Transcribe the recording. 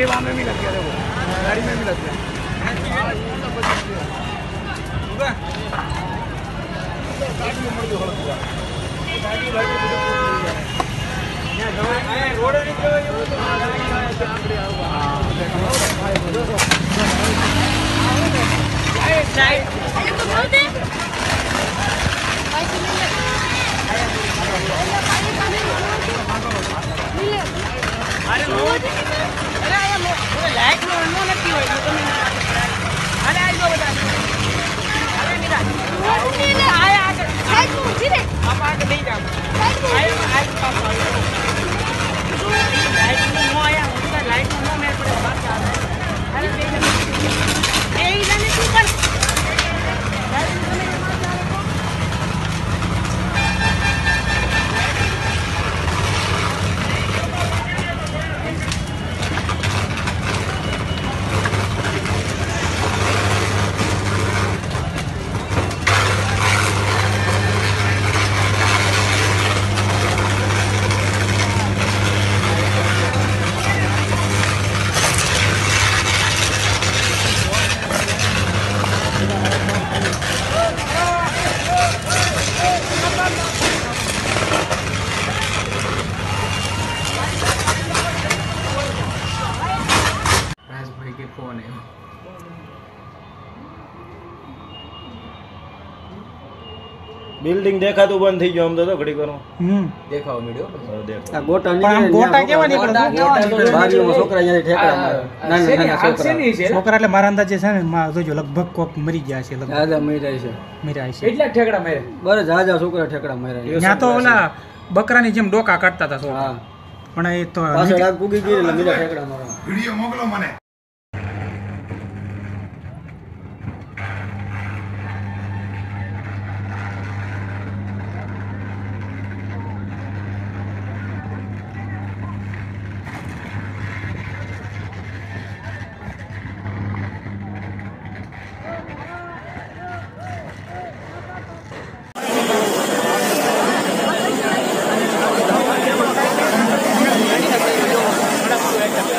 Activa में भी लग गया देखो गाड़ी में भी लग गया रोड રાજભાઈ બિલ્ડિંગ દેખાતું બંધ થઈ ગયું આમ તો ઘડી કરો. હમ. દેખાવો મળ્યો. ગોટા પણ ગોટા કેવા નીકળે? છોકરા ઠેકડા છોકરા. એટલે મારા અંદાજે છે ને માં જોજો લગભગ કોક મરી ગયા છે લગભગ. દાદા મર્યા છે. મર્યા છે. કેટલા ઠેકડા મારે બરે જાજા છોકરા ઠેકડા માર્યા છે. ત્યાં તો ઓલા બકરાની જેમ ડોકા કાઢતા હતા છોકરા. હા. પણ એ તો પાછળ આગ પૂગી ગઈ એટલે મીરા ઠેકડા મારવા.